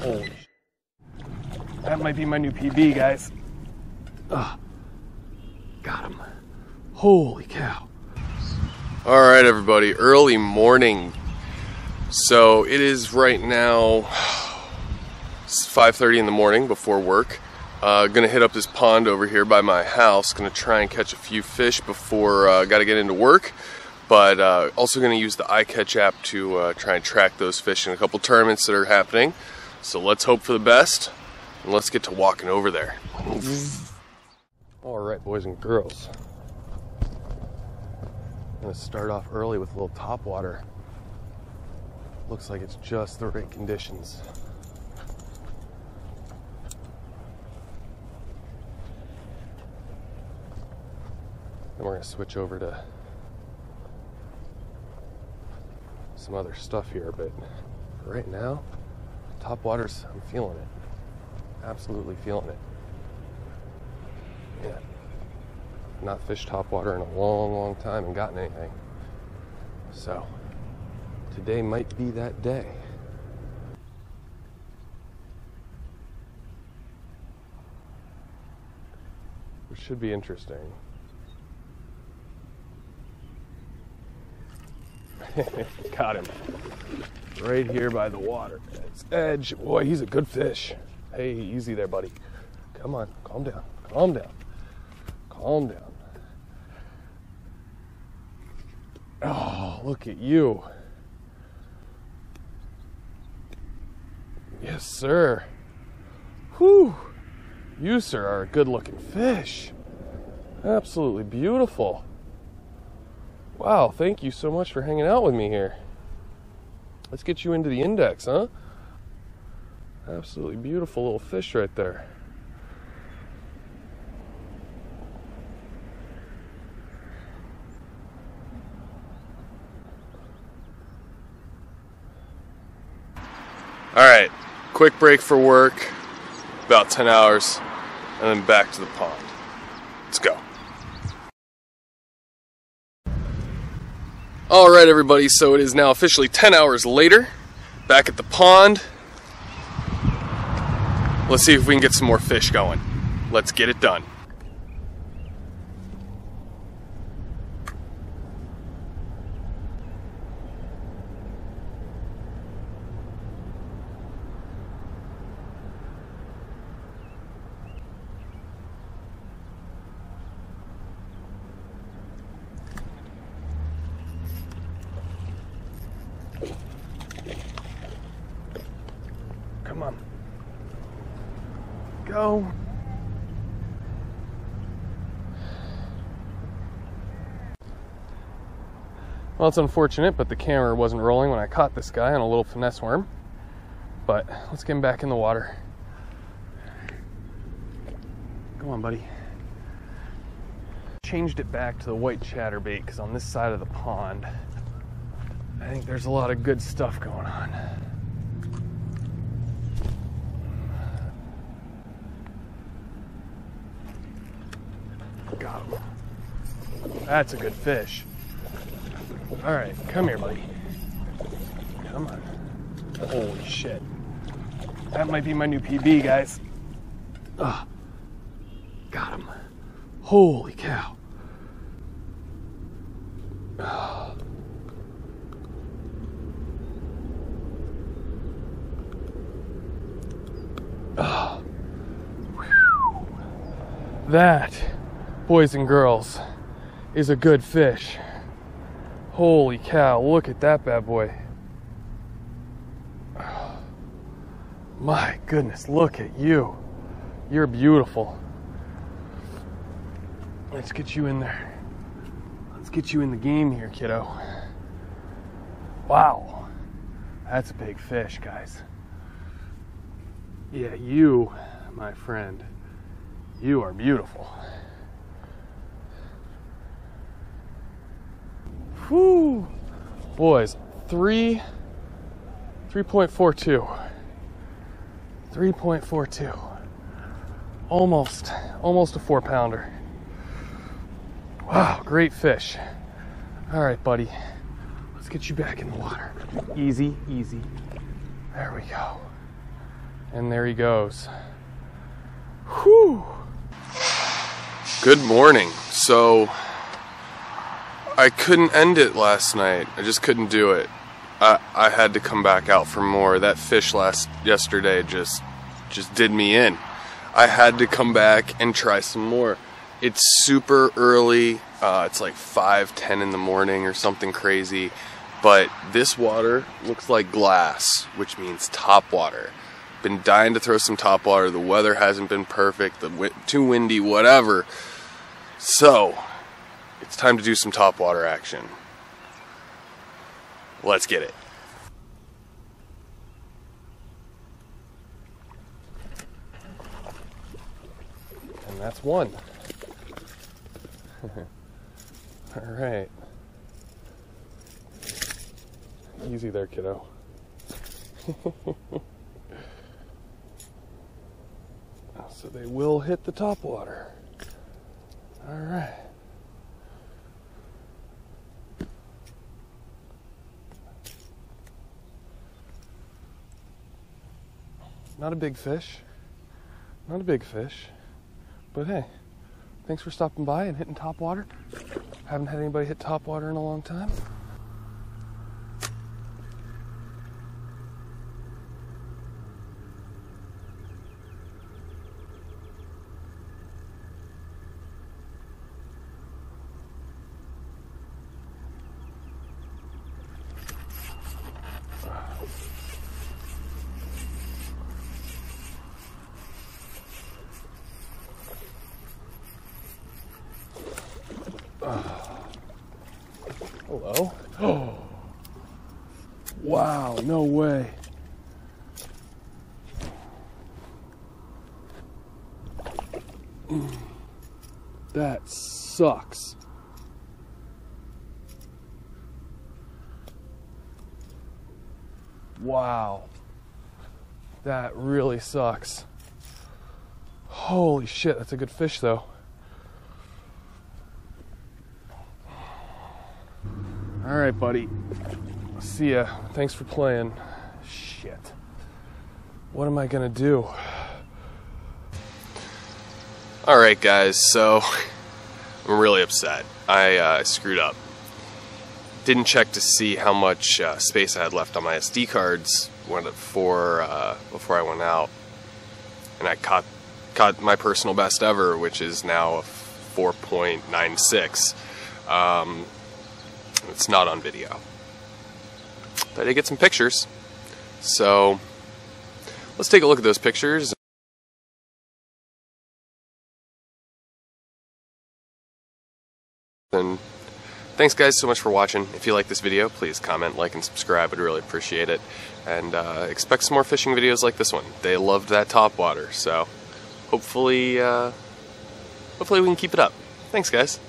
Holy That might be my new PB, guys. Ugh. Got him. Holy cow. All right, everybody, early morning. So it is right now 5.30 in the morning before work. Uh, gonna hit up this pond over here by my house. Gonna try and catch a few fish before uh, gotta get into work. But uh, also gonna use the iCatch app to uh, try and track those fish in a couple tournaments that are happening. So let's hope for the best and let's get to walking over there. All right, boys and girls. I'm gonna start off early with a little top water. Looks like it's just the right conditions. Then we're gonna switch over to some other stuff here, but right now, top waters, I'm feeling it. Absolutely feeling it. Yeah. Not fished top water in a long, long time and gotten anything. So, today might be that day. Which should be interesting. Got him. Right here by the water. Edge. Boy, he's a good fish. Hey, easy there, buddy. Come on, calm down. Calm down. Calm down. Oh, look at you. Yes, sir. Whew. You, sir, are a good looking fish. Absolutely beautiful. Wow, thank you so much for hanging out with me here. Let's get you into the index, huh? Absolutely beautiful little fish right there. All right, quick break for work, about 10 hours, and then back to the pond. Let's go. All right, everybody, so it is now officially 10 hours later, back at the pond. Let's see if we can get some more fish going. Let's get it done. Come on. Go. Well, it's unfortunate, but the camera wasn't rolling when I caught this guy on a little finesse worm. But let's get him back in the water. Come on, buddy. Changed it back to the white chatterbait because on this side of the pond, I think there's a lot of good stuff going on. Got him. That's a good fish. All right, come here, buddy. Come on. Holy shit. That might be my new PB, guys. Ugh. Got him. Holy cow. Ugh. Ugh. That, boys and girls, is a good fish. Holy cow, look at that bad boy. My goodness, look at you. You're beautiful. Let's get you in there. Let's get you in the game here, kiddo. Wow. That's a big fish, guys. Yeah, you, my friend, you are beautiful. Whew. Boys, three, 3.42. 3.42. Almost, almost a four pounder. Wow, great fish. All right, buddy. Let's get you back in the water. Easy, easy. There we go. And there he goes. Whoo. Good morning. So, I couldn't end it last night. I just couldn't do it. I, I had to come back out for more. That fish last yesterday just just did me in. I had to come back and try some more. It's super early. Uh, it's like 5, 10 in the morning or something crazy. But this water looks like glass, which means top water. Been dying to throw some top water. The weather hasn't been perfect. The too windy, whatever. So, it's time to do some top water action. Let's get it. And that's one. All right. Easy there, kiddo. so they will hit the top water. All right. Not a big fish. Not a big fish. But hey, thanks for stopping by and hitting top water. Haven't had anybody hit top water in a long time. Hello. Oh. Wow, no way. Mm. That sucks. Wow. That really sucks. Holy shit, that's a good fish though. All right, buddy. See ya. Thanks for playing. Shit. What am I gonna do? All right, guys. So I'm really upset. I uh, screwed up. Didn't check to see how much uh, space I had left on my SD cards when before uh, before I went out, and I caught caught my personal best ever, which is now a 4.96. Um, it's not on video, but I did get some pictures. So let's take a look at those pictures. And thanks guys so much for watching. If you like this video, please comment, like, and subscribe. I'd really appreciate it. And uh, expect some more fishing videos like this one. They loved that top water, so hopefully, uh, hopefully we can keep it up. Thanks guys.